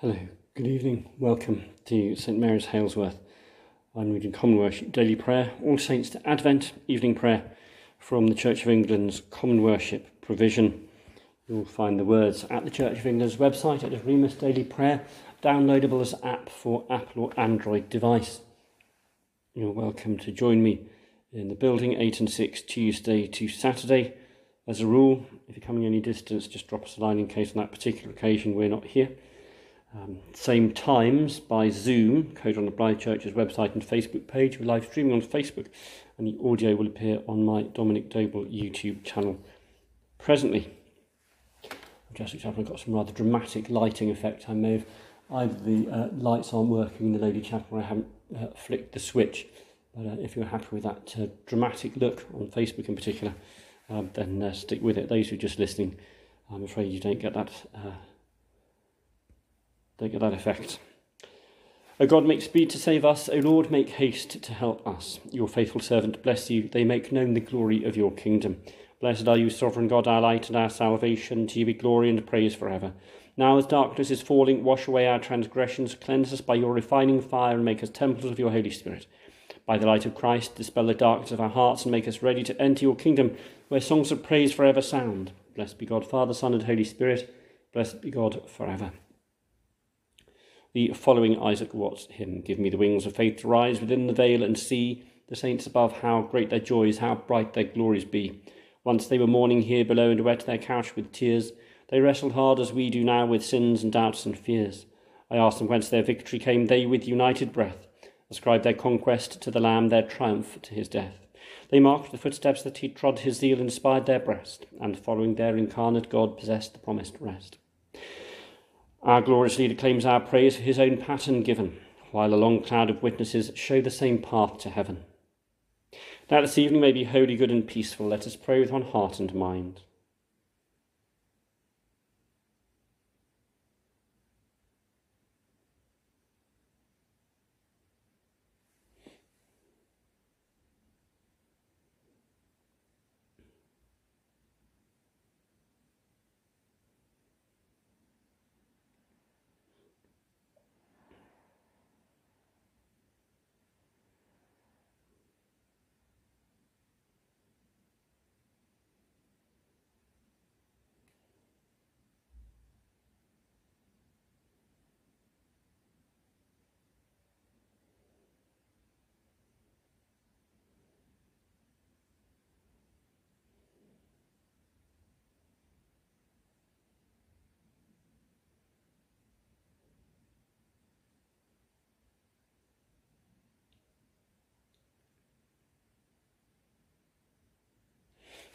Hello, good evening. Welcome to St Mary's Halesworth. I'm reading Common Worship Daily Prayer, All Saints to Advent Evening Prayer from the Church of England's Common Worship provision. You'll find the words at the Church of England's website at the Oremus Daily Prayer, downloadable as app for Apple or Android device. You're welcome to join me in the building 8 and 6 Tuesday to Saturday. As a rule, if you're coming any distance, just drop us a line in case on that particular occasion we're not here. Um, same times by Zoom, code on the Blyth Church's website and Facebook page. We're live streaming on Facebook, and the audio will appear on my Dominic Doble YouTube channel presently. I've just up and got some rather dramatic lighting effect. I may have either the uh, lights aren't working in the Lady Chapel or I haven't uh, flicked the switch. But uh, if you're happy with that uh, dramatic look on Facebook in particular, um, then uh, stick with it. Those who are just listening, I'm afraid you don't get that uh, don't get that effect. O God, make speed to save us. O Lord, make haste to help us. Your faithful servant, bless you. They make known the glory of your kingdom. Blessed are you, sovereign God, our light and our salvation. To you be glory and praise forever. Now, as darkness is falling, wash away our transgressions, cleanse us by your refining fire, and make us temples of your Holy Spirit. By the light of Christ, dispel the darkness of our hearts, and make us ready to enter your kingdom, where songs of praise forever sound. Blessed be God, Father, Son, and Holy Spirit. Blessed be God forever the following Isaac Watts hymn Give me the wings of faith to rise within the veil and see the saints above, how great their joys, how bright their glories be. Once they were mourning here below and wet their couch with tears. They wrestled hard as we do now with sins and doubts and fears. I asked them whence their victory came. They, with united breath, ascribed their conquest to the Lamb, their triumph to his death. They marked the footsteps that he trod, his zeal inspired their breast, and following their incarnate God, possessed the promised rest. Our glorious leader claims our praise for his own pattern given, while a long cloud of witnesses show the same path to heaven. That this evening may be holy, good, and peaceful, let us pray with one heart and mind.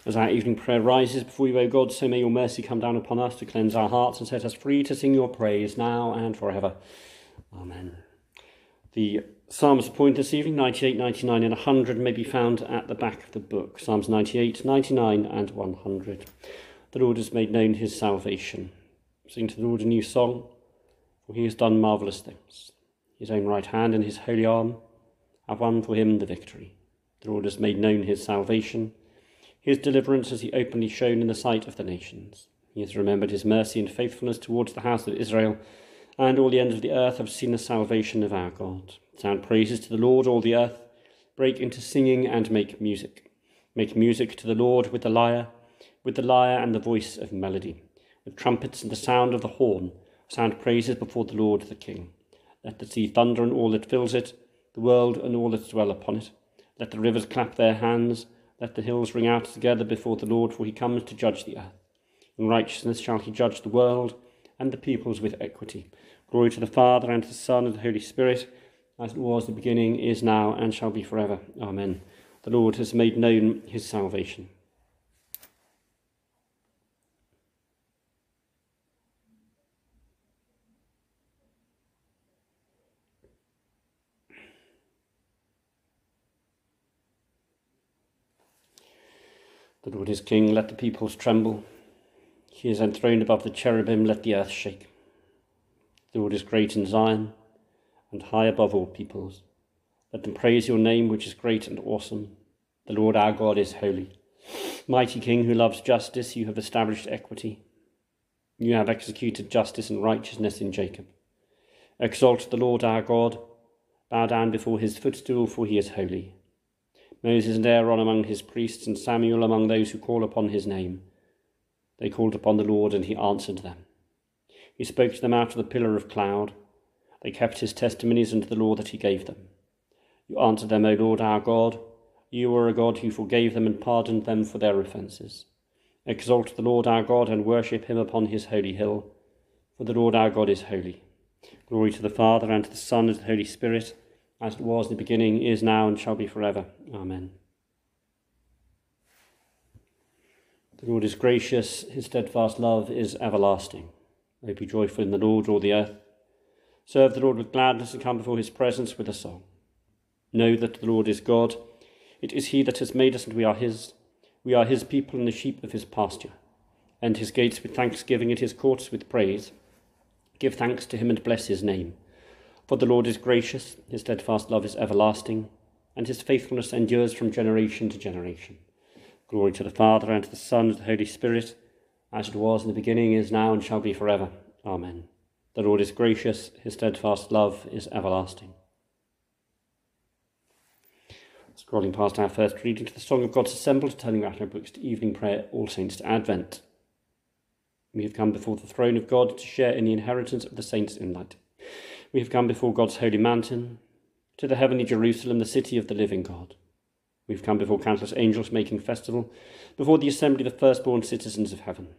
As our evening prayer rises before you, O God, so may your mercy come down upon us to cleanse our hearts and set us free to sing your praise now and forever. Amen. The Psalms point this evening, 98, 99, and 100, may be found at the back of the book. Psalms 98, 99, and 100. The Lord has made known his salvation. Sing to the Lord a new song, for he has done marvellous things. His own right hand and his holy arm have won for him the victory. The Lord has made known his salvation. His deliverance has he openly shown in the sight of the nations. He has remembered his mercy and faithfulness towards the house of Israel, and all the ends of the earth have seen the salvation of our God. Sound praises to the Lord, all the earth. Break into singing and make music. Make music to the Lord with the lyre, with the lyre and the voice of melody, with trumpets and the sound of the horn. Sound praises before the Lord the King. Let the sea thunder and all that fills it, the world and all that dwell upon it. Let the rivers clap their hands let the hills ring out together before the Lord, for he comes to judge the earth. In righteousness shall he judge the world and the peoples with equity. Glory to the Father, and to the Son, and the Holy Spirit, as it was the beginning, is now, and shall be forever. Amen. The Lord has made known his salvation. The Lord is king, let the peoples tremble. He is enthroned above the cherubim, let the earth shake. The Lord is great in Zion, and high above all peoples. Let them praise your name, which is great and awesome. The Lord our God is holy. Mighty King who loves justice, you have established equity. You have executed justice and righteousness in Jacob. Exalt the Lord our God, bow down before his footstool, for he is holy. Moses and Aaron among his priests, and Samuel among those who call upon his name. They called upon the Lord, and he answered them. He spoke to them out of the pillar of cloud. They kept his testimonies and the law that he gave them. You answered them, O Lord our God. You are a God who forgave them and pardoned them for their offences. Exalt the Lord our God and worship him upon his holy hill, for the Lord our God is holy. Glory to the Father, and to the Son, and to the Holy Spirit, as it was in the beginning, is now, and shall be forever. Amen. The Lord is gracious, his steadfast love is everlasting. O be joyful in the Lord, all the earth. Serve the Lord with gladness and come before his presence with a song. Know that the Lord is God. It is he that has made us, and we are his. We are his people and the sheep of his pasture. Enter his gates with thanksgiving, and his courts with praise. Give thanks to him and bless his name. For the Lord is gracious, his steadfast love is everlasting, and his faithfulness endures from generation to generation. Glory to the Father, and to the Son, and to the Holy Spirit, as it was in the beginning, is now, and shall be forever. Amen. The Lord is gracious, his steadfast love is everlasting. Scrolling past our first reading to the Song of God's Assembled, turning out our books to evening prayer, All Saints to Advent. We have come before the throne of God to share in the inheritance of the saints in light. We have come before God's holy mountain, to the heavenly Jerusalem, the city of the living God. We have come before countless angels making festival, before the assembly of the firstborn citizens of heaven.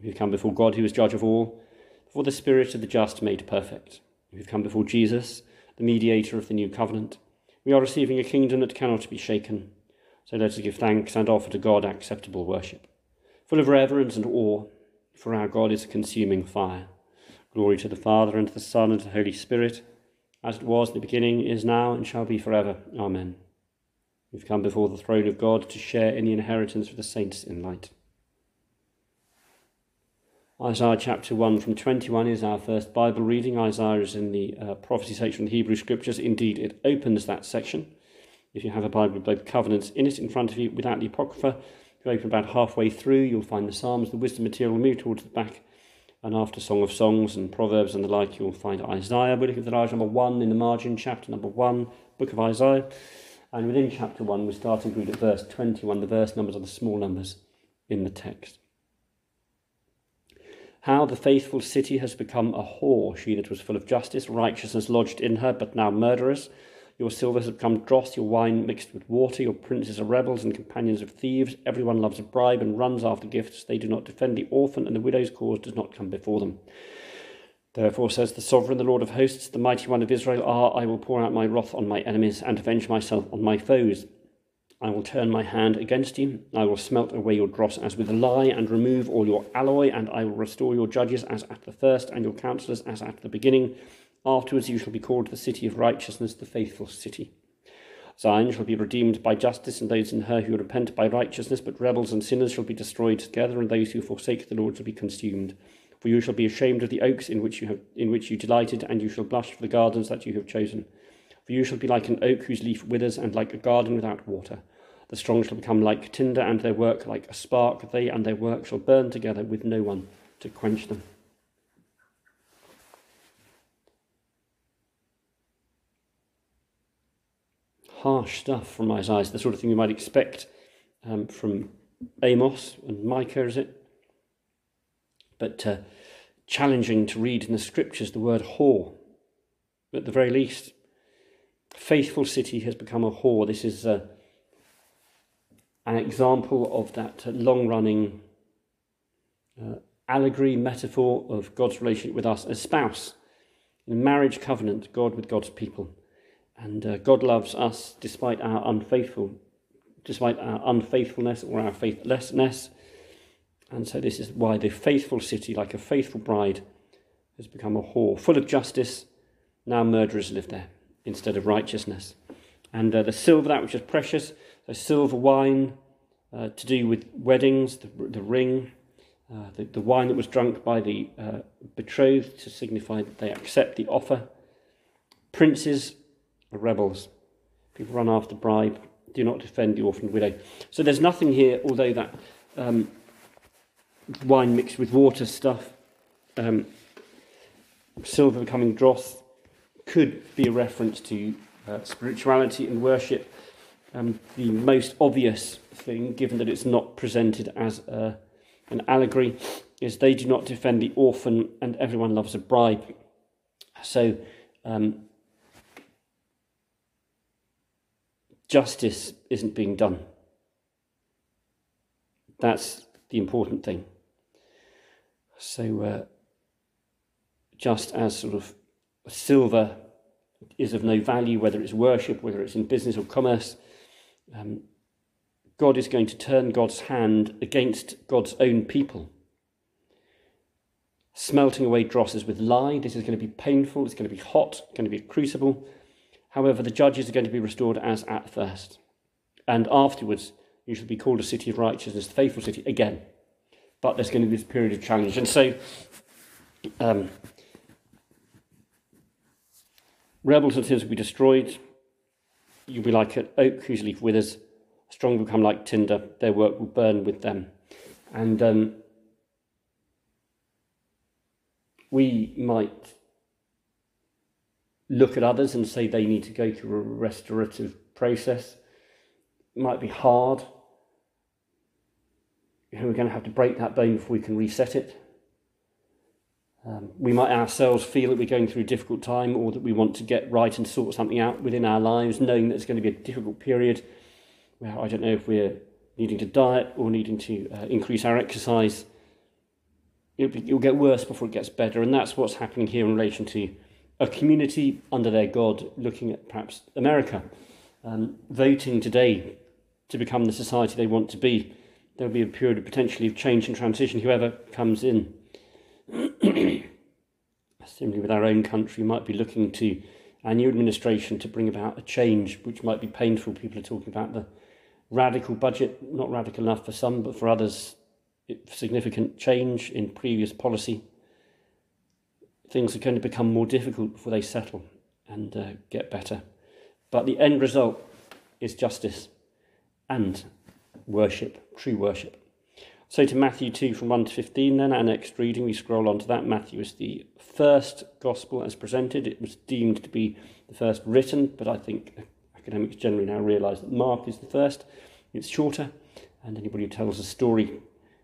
We have come before God who is judge of all, before the spirit of the just made perfect. We have come before Jesus, the mediator of the new covenant. We are receiving a kingdom that cannot be shaken. So let us give thanks and offer to God acceptable worship, full of reverence and awe for our God is a consuming fire. Glory to the Father, and to the Son, and to the Holy Spirit, as it was in the beginning, is now, and shall be forever. Amen. We've come before the throne of God to share in the inheritance of the saints in light. Isaiah chapter 1 from 21 is our first Bible reading. Isaiah is in the uh, prophecy section of the Hebrew Scriptures. Indeed, it opens that section. If you have a Bible with both covenants in it in front of you without the Apocrypha, if you open about halfway through, you'll find the Psalms, the wisdom material, move towards the back. And after Song of Songs and Proverbs and the like, you'll find Isaiah. We're looking at the large number one in the margin, chapter number one, book of Isaiah. And within chapter one, we're starting to read at verse 21. The verse numbers are the small numbers in the text. How the faithful city has become a whore, she that was full of justice, righteousness lodged in her, but now murderous. Your silver has become dross, your wine mixed with water. Your princes are rebels and companions of thieves. Everyone loves a bribe and runs after gifts. They do not defend the orphan, and the widow's cause does not come before them. Therefore says the sovereign, the Lord of hosts, the mighty one of Israel, Ah, I will pour out my wrath on my enemies and avenge myself on my foes. I will turn my hand against you. I will smelt away your dross as with a lie, and remove all your alloy, and I will restore your judges as at the first, and your counsellors as at the beginning Afterwards you shall be called the city of righteousness, the faithful city. Zion shall be redeemed by justice, and those in her who repent by righteousness, but rebels and sinners shall be destroyed together, and those who forsake the Lord shall be consumed. For you shall be ashamed of the oaks in which you have in which you delighted, and you shall blush for the gardens that you have chosen. For you shall be like an oak whose leaf withers, and like a garden without water. The strong shall become like tinder, and their work like a spark. They and their work shall burn together, with no one to quench them. Harsh stuff from Isaiah, the sort of thing you might expect um, from Amos and Micah, is it? But uh, challenging to read in the scriptures the word whore. At the very least, faithful city has become a whore. This is uh, an example of that long running uh, allegory, metaphor of God's relationship with us as spouse. In marriage covenant, God with God's people. And uh, God loves us despite our unfaithful, despite our unfaithfulness or our faithlessness. And so this is why the faithful city, like a faithful bride, has become a whore, full of justice. Now murderers live there instead of righteousness. And uh, the silver, that which is precious, the silver wine uh, to do with weddings, the, the ring, uh, the, the wine that was drunk by the uh, betrothed to signify that they accept the offer. Princes rebels. People run after bribe, do not defend the orphan widow. So there's nothing here, although that um, wine mixed with water stuff um, silver becoming dross could be a reference to uh, spirituality and worship. Um, the most obvious thing, given that it's not presented as a, an allegory, is they do not defend the orphan and everyone loves a bribe. So, um, justice isn't being done. That's the important thing. So, uh, just as sort of silver is of no value, whether it's worship, whether it's in business or commerce, um, God is going to turn God's hand against God's own people. Smelting away drosses with lye, this is going to be painful, it's going to be hot, it's going to be a crucible. However, the judges are going to be restored as at first. And afterwards, you shall be called a city of righteousness, the faithful city, again. But there's going to be this period of challenge. And so, um, rebels and sins will be destroyed. You'll be like an oak whose leaf withers. Strong will become like tinder. Their work will burn with them. And um, we might look at others and say they need to go through a restorative process. It might be hard. We're going to have to break that bone before we can reset it. Um, we might ourselves feel that we're going through a difficult time or that we want to get right and sort something out within our lives, knowing that it's going to be a difficult period where I don't know if we're needing to diet or needing to uh, increase our exercise. It'll, be, it'll get worse before it gets better, and that's what's happening here in relation to a community under their God looking at perhaps America, um, voting today to become the society they want to be. There'll be a period of potentially of change and transition, whoever comes in. Similarly, with our own country, might be looking to our new administration to bring about a change which might be painful. People are talking about the radical budget, not radical enough for some, but for others, significant change in previous policy. Things are going to become more difficult before they settle and uh, get better. But the end result is justice and worship, true worship. So to Matthew 2 from 1 to 15, then, our next reading, we scroll on to that. Matthew is the first gospel as presented. It was deemed to be the first written, but I think academics generally now realise that Mark is the first. It's shorter, and anybody who tells a story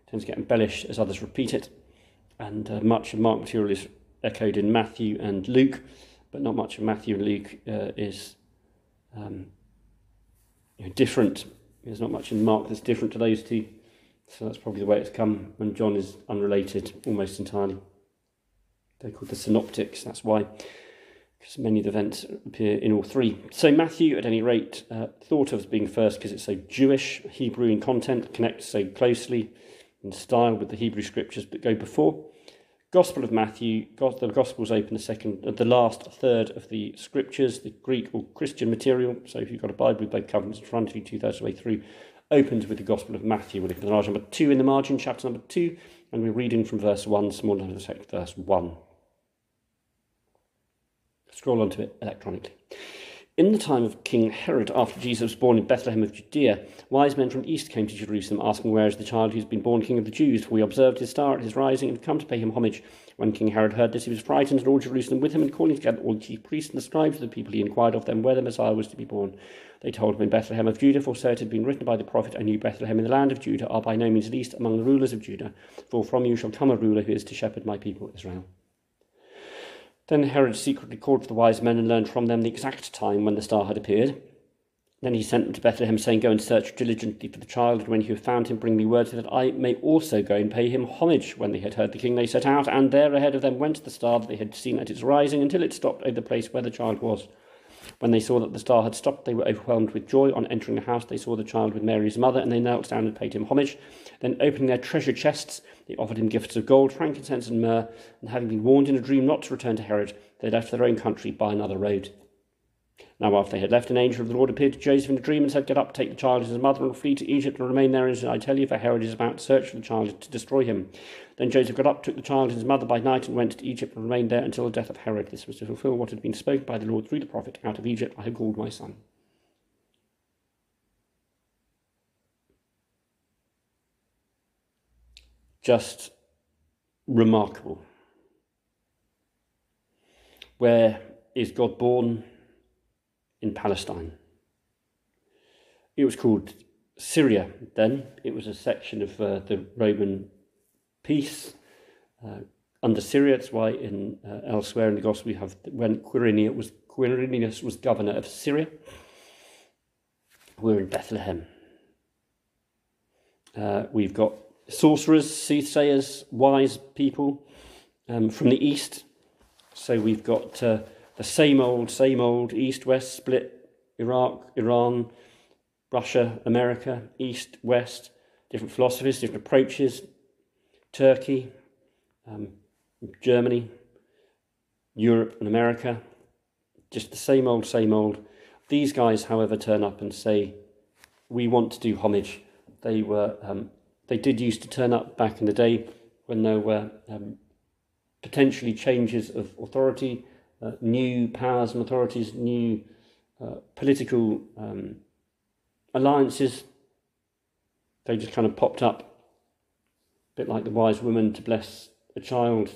tends to get embellished as others repeat it. And uh, much of Mark material is echoed in Matthew and Luke, but not much of Matthew and Luke uh, is um, you know, different. There's not much in Mark that's different to those two. So that's probably the way it's come when John is unrelated almost entirely. They're called the synoptics, that's why, because many of the events appear in all three. So Matthew, at any rate, uh, thought of as being first because it's so Jewish, Hebrew in content, connects so closely in style with the Hebrew scriptures that go before. Gospel of Matthew, the Gospels open the second, uh, the last third of the scriptures, the Greek or Christian material. So if you've got a Bible with both covenants in front of you, two thirds the way through, opens with the Gospel of Matthew. We're looking at large number 2 in the margin, chapter number 2, and we're reading from verse 1, small number verse 1. Scroll onto it electronically. In the time of King Herod, after Jesus was born in Bethlehem of Judea, wise men from the east came to Jerusalem, asking, Where is the child who has been born King of the Jews? For we observed his star at his rising and have come to pay him homage. When King Herod heard this, he was frightened, and all Jerusalem with him, and calling together all the chief priests and the scribes of the people, he inquired of them where the Messiah was to be born. They told him in Bethlehem of Judah, for so it had been written by the prophet, And you, Bethlehem, in the land of Judah, are by no means least among the rulers of Judah, for from you shall come a ruler who is to shepherd my people Israel. Then Herod secretly called for the wise men and learned from them the exact time when the star had appeared. Then he sent them to Bethlehem, saying, Go and search diligently for the child, and when you have found him, bring me word so that I may also go and pay him homage. When they had heard the king, they set out, and there ahead of them went the star that they had seen at its rising, until it stopped over the place where the child was. When they saw that the star had stopped, they were overwhelmed with joy. On entering the house, they saw the child with Mary's mother, and they knelt down and paid him homage. Then, opening their treasure chests, they offered him gifts of gold, frankincense, and myrrh. And having been warned in a dream not to return to Herod, they left their own country by another road. Now, after they had left, an angel of the Lord appeared to Joseph in a dream and said, Get up, take the child and his mother, and flee to Egypt and remain there. And I tell you, for Herod is about to search for the child to destroy him. Then Joseph got up, took the child and his mother by night, and went to Egypt and remained there until the death of Herod. This was to fulfill what had been spoken by the Lord through the prophet Out of Egypt I have called my son. Just remarkable. Where is God born? In Palestine. It was called Syria then. It was a section of uh, the Roman peace uh, under Syria. That's why in uh, elsewhere in the Gospel we have when Quirinius was, Quirinius was governor of Syria. We're in Bethlehem. Uh, we've got sorcerers, soothsayers, wise people um, from the east. So we've got uh, the same old, same old east west split Iraq, Iran, Russia, America, east, west, different philosophies, different approaches, Turkey, um, Germany, Europe, and America. Just the same old, same old. These guys, however, turn up and say, We want to do homage. They were um, they did used to turn up back in the day when there were um, potentially changes of authority, uh, new powers and authorities, new uh, political um, alliances. They just kind of popped up, a bit like the wise woman to bless a child,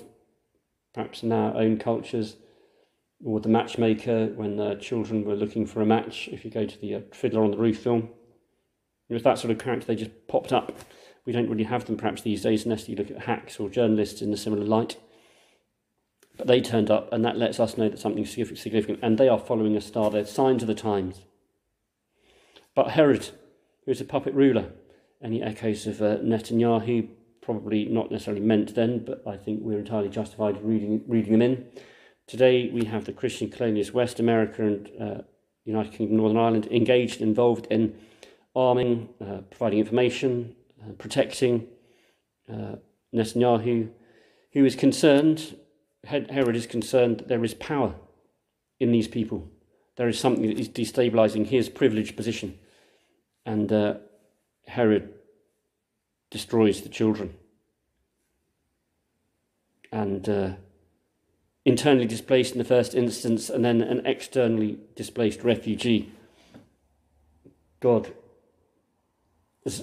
perhaps in our own cultures, or the matchmaker when the children were looking for a match. If you go to the uh, Fiddler on the Roof film, it was that sort of character. They just popped up we don't really have them perhaps these days unless you look at hacks or journalists in a similar light. But they turned up, and that lets us know that something's significant, and they are following a star. They're signs of the times. But Herod, who's a puppet ruler, any echoes of uh, Netanyahu, probably not necessarily meant then, but I think we're entirely justified reading, reading them in. Today we have the Christian colonies West America and uh, United Kingdom, Northern Ireland engaged, involved in arming, uh, providing information, uh, protecting uh, Netanyahu, who is concerned, Herod is concerned that there is power in these people. There is something that is destabilizing his privileged position. And uh, Herod destroys the children. And uh, internally displaced in the first instance, and then an externally displaced refugee. God,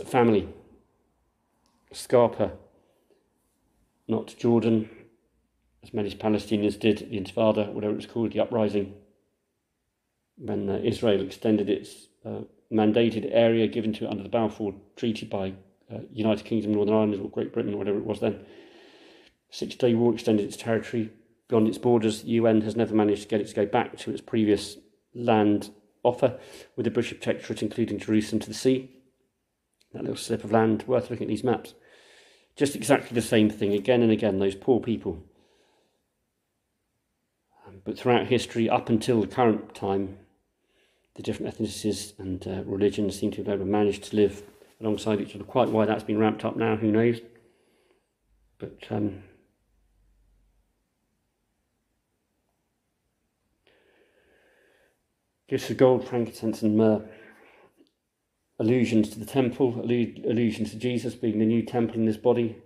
family Scarpa, not Jordan, as many Palestinians did, the Intifada, whatever it was called, the uprising, when uh, Israel extended its uh, mandated area given to it under the Balfour Treaty by uh, United Kingdom, Northern Ireland, or Great Britain, whatever it was then. Six Day War extended its territory beyond its borders. The UN has never managed to get it to go back to its previous land offer, with the British protectorate including Jerusalem to the sea. That little slip of land, worth looking at these maps. Just exactly the same thing again and again, those poor people. But throughout history, up until the current time, the different ethnicities and uh, religions seem to have managed to manage to live alongside each other. Quite why that's been ramped up now, who knows? But um, gifts of gold, frankincense, and myrrh allusions to the temple, allusions to Jesus being the new temple in his body,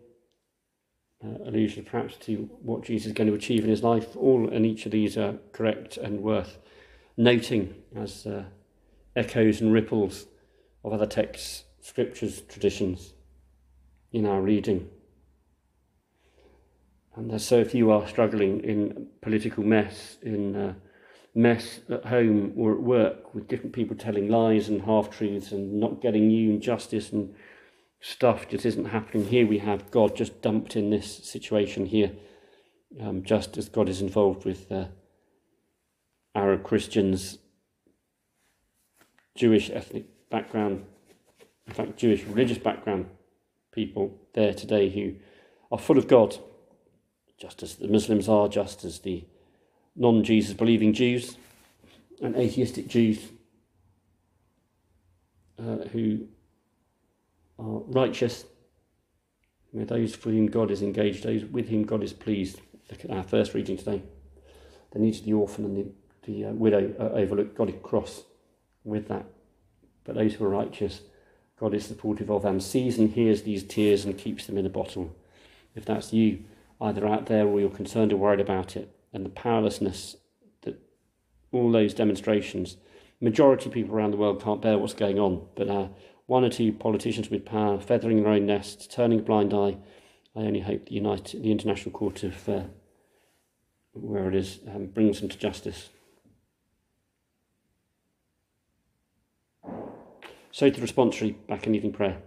uh, allusion perhaps to what Jesus is going to achieve in his life. All and each of these are correct and worth noting as uh, echoes and ripples of other texts, scriptures, traditions in our reading. And so, if you are struggling in political mess, in uh, mess at home or at work with different people telling lies and half truths and not getting you justice and stuff just isn't happening. Here we have God just dumped in this situation here, um, just as God is involved with uh, Arab Christians, Jewish ethnic background, in fact, Jewish religious background people there today who are full of God, just as the Muslims are, just as the non Jesus believing Jews and atheistic Jews uh, who are righteous, those for whom God is engaged, those with whom God is pleased. Look at our first reading today. The needs of the orphan and the, the uh, widow are overlooked. God is cross with that. But those who are righteous, God is supportive of and sees and hears these tears and keeps them in a bottle. If that's you, either out there or you're concerned or worried about it, and the powerlessness that all those demonstrations, majority of people around the world can't bear what's going on, but uh, one or two politicians with power feathering their own nests, turning a blind eye. I only hope the United, the International Court of uh, where it is, um, brings them to justice. So to the responsory back in evening prayer,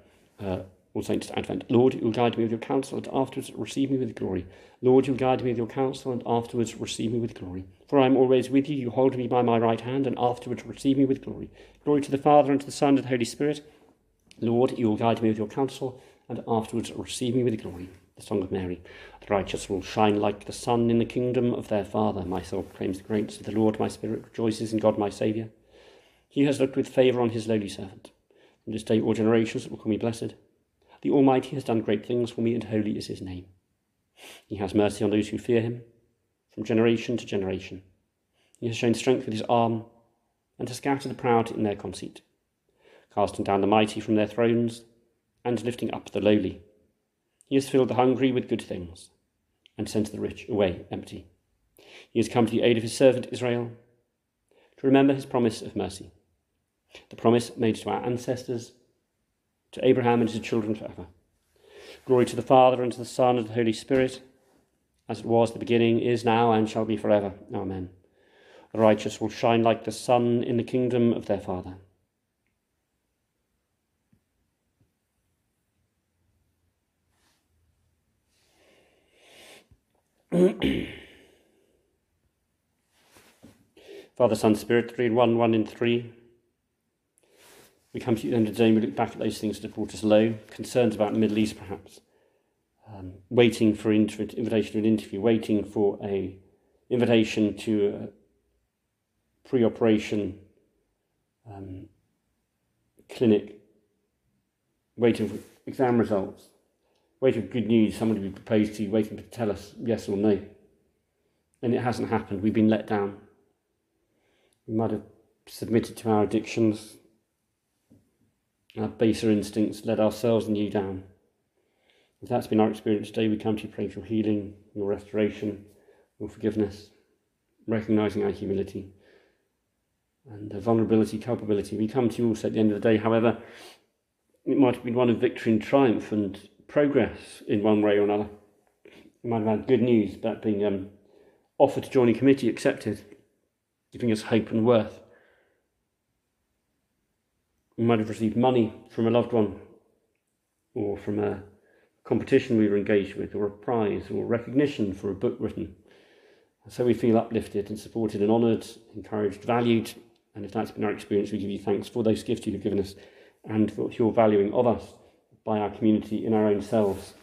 uh, All Saints Advent. Lord, you will guide me with your counsel and afterwards receive me with glory. Lord, you will guide me with your counsel and afterwards receive me with glory. For I am always with you, you hold me by my right hand and afterwards receive me with glory. Glory to the Father and to the Son and to the Holy Spirit. Lord, you will guide me with your counsel and afterwards receive me with glory. The Song of Mary. The righteous will shine like the sun in the kingdom of their Father. My soul proclaims the greatness of the Lord. My spirit rejoices in God my Saviour. He has looked with favour on his lowly servant. From this day all generations will call me blessed. The Almighty has done great things for me, and holy is his name. He has mercy on those who fear him, from generation to generation. He has shown strength with his arm, and has scattered the proud in their conceit, casting down the mighty from their thrones, and lifting up the lowly. He has filled the hungry with good things, and sent the rich away empty. He has come to the aid of his servant Israel, to remember his promise of mercy, the promise made to our ancestors, to Abraham and his children forever. Glory to the Father, and to the Son, and to the Holy Spirit, as it was the beginning, is now, and shall be forever. Amen. The righteous will shine like the sun in the kingdom of their Father. Father, Son, Spirit, three in one, one in three. We come to the end of the day and we look back at those things that brought us low, concerns about the Middle East perhaps, um, waiting for inter- invitation to an interview, waiting for a invitation to a pre-operation um, clinic, waiting for exam results, waiting for good news, somebody to be proposed to waiting to tell us yes or no. And it hasn't happened. We've been let down. We might have submitted to our addictions, our baser instincts led ourselves and you down. If that's been our experience today, we come to you praying for healing, your restoration, your forgiveness, recognizing our humility and vulnerability, culpability. We come to you also at the end of the day, however, it might have been one of victory and triumph and progress in one way or another. We might have had good news about being um, offered to join a committee, accepted, giving us hope and worth. We might have received money from a loved one or from a competition we were engaged with, or a prize, or recognition for a book written. So we feel uplifted and supported and honoured, encouraged, valued. And if that's been our experience, we give you thanks for those gifts you have given us and for your valuing of us by our community in our own selves.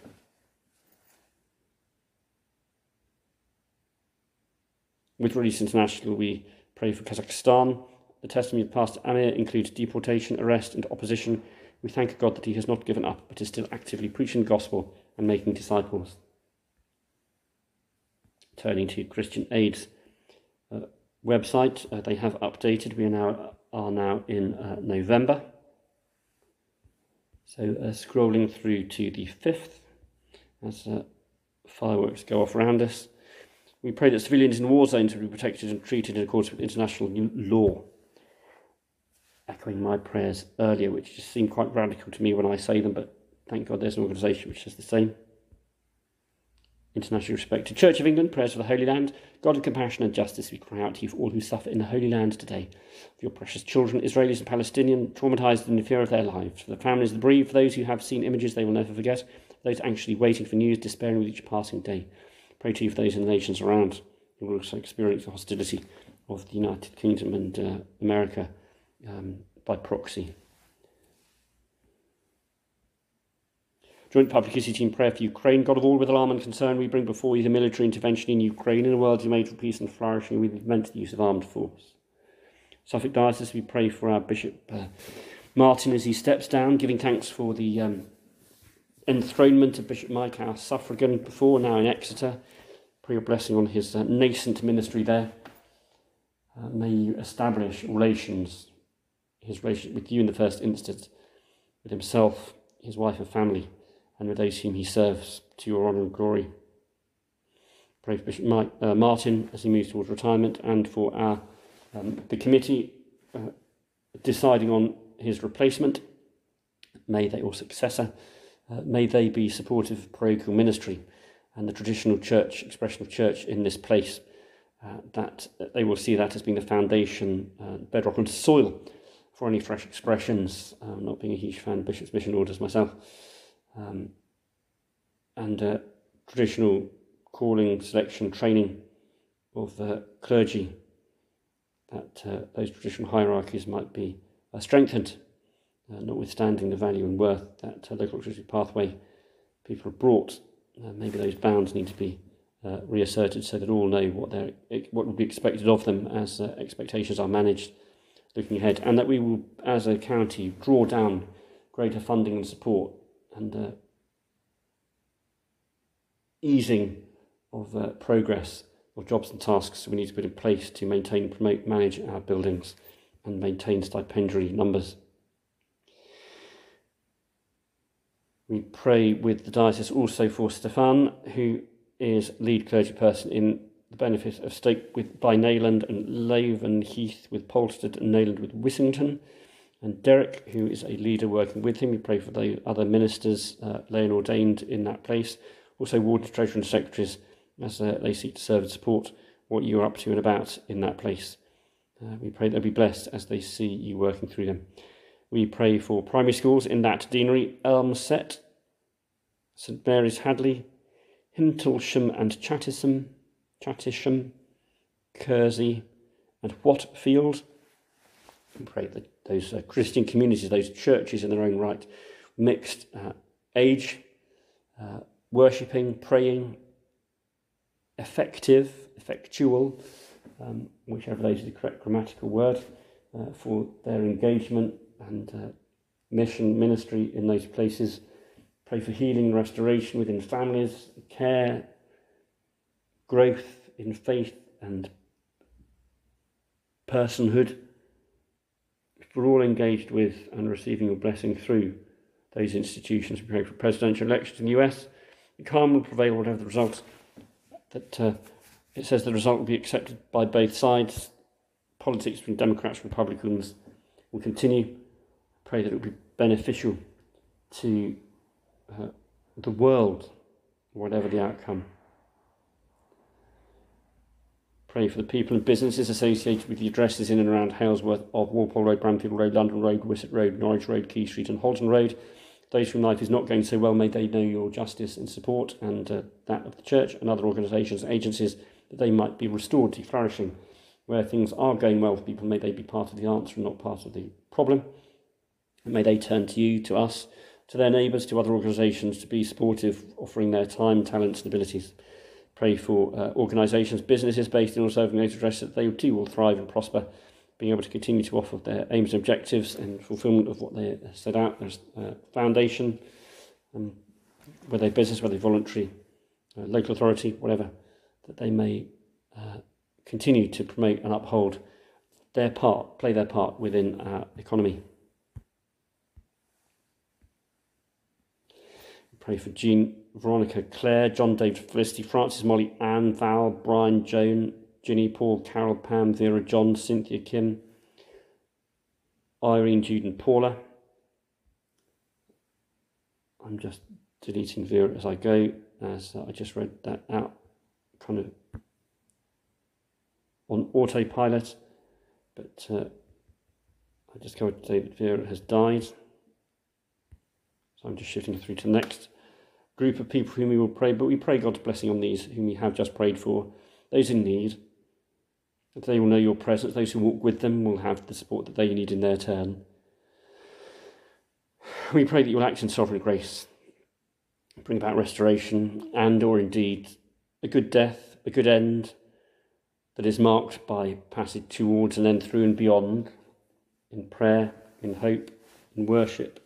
With Release International, we pray for Kazakhstan, the testimony of Pastor Amir includes deportation, arrest, and opposition. We thank God that he has not given up, but is still actively preaching the gospel and making disciples. Turning to Christian Aid's uh, website, uh, they have updated. We are now are now in uh, November. So uh, scrolling through to the fifth, as uh, fireworks go off around us, we pray that civilians in war zones will be protected and treated in accordance with international law echoing my prayers earlier, which just seem quite radical to me when I say them, but thank God there's an organisation which says the same. Internationally respected Church of England, prayers for the Holy Land. God of compassion and justice, we cry out to you for all who suffer in the Holy Land today. For your precious children, Israelis and Palestinians, traumatised in the fear of their lives. For the families of the bereaved, for those who have seen images they will never forget. For those anxiously waiting for news, despairing with each passing day. Pray to you for those in the nations around who will also experience the hostility of the United Kingdom and uh, America um, by proxy. Joint Public Publicity Team Prayer for Ukraine. God of all with alarm and concern, we bring before you the military intervention in Ukraine in a world you made for peace and flourishing. Prevent the use of armed force. Suffolk Diocese, we pray for our Bishop uh, Martin as he steps down, giving thanks for the um, enthronement of Bishop Mike, our suffragan, before now in Exeter. Pray your blessing on his uh, nascent ministry there. Uh, may you establish relations his relationship with you in the first instance, with himself, his wife and family, and those whom he serves to your honour and glory. Pray for Bishop Mike, uh, Martin as he moves towards retirement, and for our um, the committee uh, deciding on his replacement. May they or successor, uh, may they be supportive of parochial ministry and the traditional church expression of church in this place uh, that they will see that as being the foundation, uh, bedrock and soil for any fresh expressions. Um, not being a huge fan of Bishop's Mission Orders myself. Um, and uh, traditional calling, selection, training of uh, clergy, that uh, those traditional hierarchies might be uh, strengthened, uh, notwithstanding the value and worth that uh, local electricity pathway people have brought. Maybe those bounds need to be reasserted so that all know what they what would be expected of them as expectations are managed looking ahead, and that we will, as a county, draw down greater funding and support and uh, easing of uh, progress of jobs and tasks we need to put in place to maintain, promote, manage our buildings and maintain stipendiary numbers. We pray with the diocese also for Stefan, who is lead clergy person in the benefice of Stoke with by Nayland and Leavenheath with Polstead and Nayland with Wissington. And Derek, who is a leader working with him, we pray for the other ministers uh, lay and ordained in that place. Also, ward treasurer and secretaries as uh, they seek to serve and support what you are up to and about in that place. Uh, we pray they'll be blessed as they see you working through them. We pray for primary schools in that deanery, Elmsett, St Mary's Hadleigh, Hintlesham and Chattisham, Chattisham, Kersey, and Whatfield. Pray that those uh, Christian communities, those churches in their own right, mixed uh, age, uh, worshipping, praying, effective, effectual, um, whichever is the correct grammatical word, uh, for their engagement and uh, mission ministry in those places. Pray for healing restoration within families, care, growth in faith and personhood. We're all engaged with and receiving your blessing through those institutions. Pray for presidential elections in the US. Calm will prevail whatever the result that uh, it says the result will be accepted by both sides. Politics between Democrats and Republicans will continue. Pray that it will be beneficial to uh, the world, whatever the outcome. Pray for the people and businesses associated with the addresses in and around Halesworth of Walpole Road, Bramfield Road, London Road, Wissett Road, Norwich Road, Quay Street, and Holton Road. Those whom life is not going so well, may they know your justice and support, and uh, that of the church and other organisations and agencies, that they might be restored to flourishing. Where things are going well for people, may they be part of the answer and not part of the problem. And may they turn to you, to us, to their neighbours, to other organisations to be supportive, offering their time, talents, and abilities. Pray for uh, organisations, businesses based in serving those addresses that they too will thrive and prosper being able to continue to offer their aims and objectives and fulfillment of what they set out. There's uh, foundation, um, whether business, whether voluntary, uh, local authority, whatever, that they may uh, continue to promote and uphold their part, play their part within our economy. Pray for Jean, Veronica, Claire, John, David, Felicity, Francis, Molly, Anne, Val, Brian, Joan, Ginny, Paul, Carol, Pam, Vera, John, Cynthia, Kim, Irene, Jude, and Paula. I'm just deleting Vera as I go, as I just read that out kind of on autopilot. But uh, I discovered that Vera has died. So I'm just shifting through to the next group of people whom we will pray. But we pray God's blessing on these whom we have just prayed for, those in need that they will know your presence. Those who walk with them will have the support that they need in their turn. We pray that you will act in sovereign grace, bring about restoration, and or indeed a good death, a good end that is marked by passage towards and then through and beyond in prayer, in hope, in worship,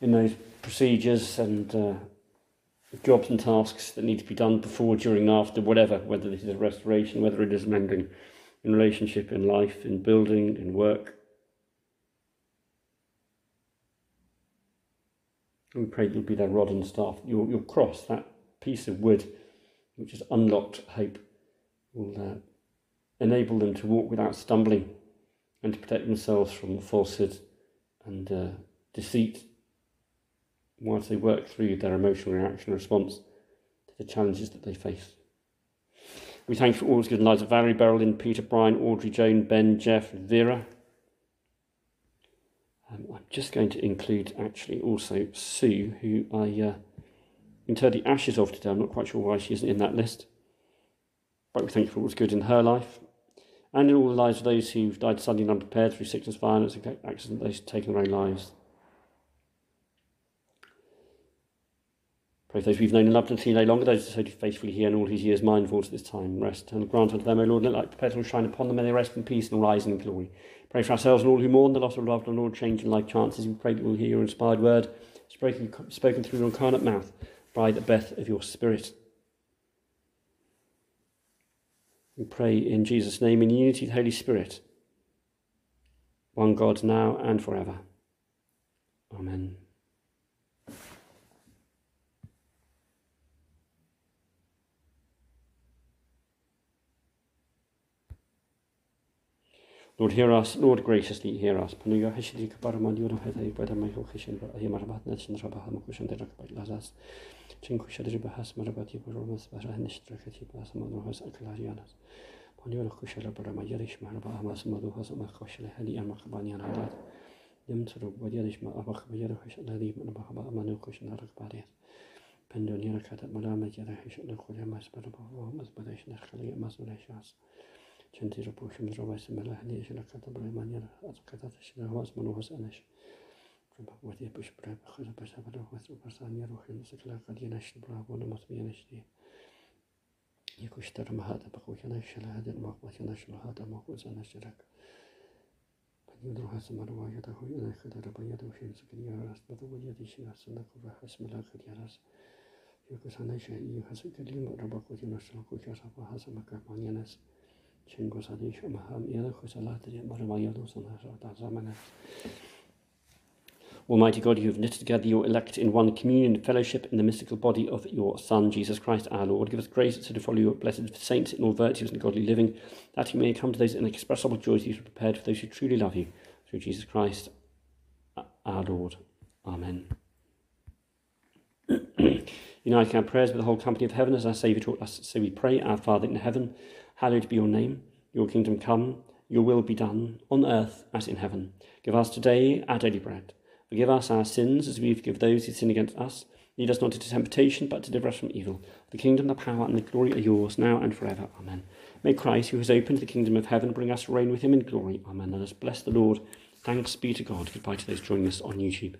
in those procedures and uh, jobs and tasks that need to be done before, during, after, whatever, whether this is a restoration, whether it is mending in relationship, in life, in building, in work. And we pray you'll be their rod and staff. Your, your cross, that piece of wood which has unlocked hope, will uh, enable them to walk without stumbling and to protect themselves from falsehood and uh, deceit whilst they work through their emotional reaction and response to the challenges that they face. We thank you for all the good lives of Valerie, Beryl, Peter, Brian, Audrey, Joan, Ben, Jeff, Vera. Um, I'm just going to include actually also Sue, who I uh, interred the ashes of today. I'm not quite sure why she isn't in that list. But we thank you for all good in her life and in all the lives of those who've died suddenly and unprepared through sickness, violence, accident, those taking their own lives. Pray for those we've known and loved and seen no longer, those who so faithfully here and all his years mindful to this time. Rest and grant unto them, O Lord, let light perpetual shine upon them, may they rest in peace and rise in glory. Pray for ourselves and all who mourn the loss of loved and all change in life chances. We pray that we'll hear your inspired word spoken, spoken through your incarnate mouth by the breath of your Spirit. We pray in Jesus' name in unity of the Holy Spirit, one God now and forever. Amen. Lord, hear us. Lord, graciously hear us. Panuga heshidi kabarama diura heta ibada maiko heshin ba ahi marabat na chin rabah ma kushan de rak ba lazas. Chin kusha de bahas marabat ibu romas bara henish trakati bahas madu has aklarianas. Panuga kusha la bara ma yarish maraba amas madu has ma kusha la hali ama khabani ana dat. Yam tsuru ba yarish ma 전지로 보시면서 말씀을 하니 실라 갖다 버려 많이 아주 갖다 주시는 하스 뭐 하스 안에서 좀 어디 보시 브라 가서 벌써 바로 와서 벌써 아니 로히는 실라 가지나 시 브라 보는 모습 얘는 시 이거 시터 마하다 바고 하나 실라 하다 막 하나 실라 하다 막 하나 실라 другая самарва я такой я когда поеду в фильм я раз потом я еще раз на куда хасмала я раз я кусана еще и хасу калим рабаку тина шалку я шапа хасама как маненас Almighty God, you have knit together your elect in one communion and fellowship in the mystical body of your Son, Jesus Christ our Lord. Give us grace so to follow your blessed saints in all virtues and godly living, that you may come to those inexpressible joys you have prepared for those who truly love you. Through Jesus Christ our Lord. Amen. Unite our prayers with the whole company of heaven as our Saviour taught us, so we pray, Our Father in heaven Hallowed be your name. Your kingdom come, your will be done, on earth as in heaven. Give us today our daily bread. Forgive us our sins as we forgive those who sin against us. Lead us not into temptation, but deliver us from evil. The kingdom, the power, and the glory are yours, now and forever. Amen. May Christ, who has opened the kingdom of heaven, bring us to reign with him in glory. Amen. Let us bless the Lord. Thanks be to God. Goodbye to those joining us on YouTube.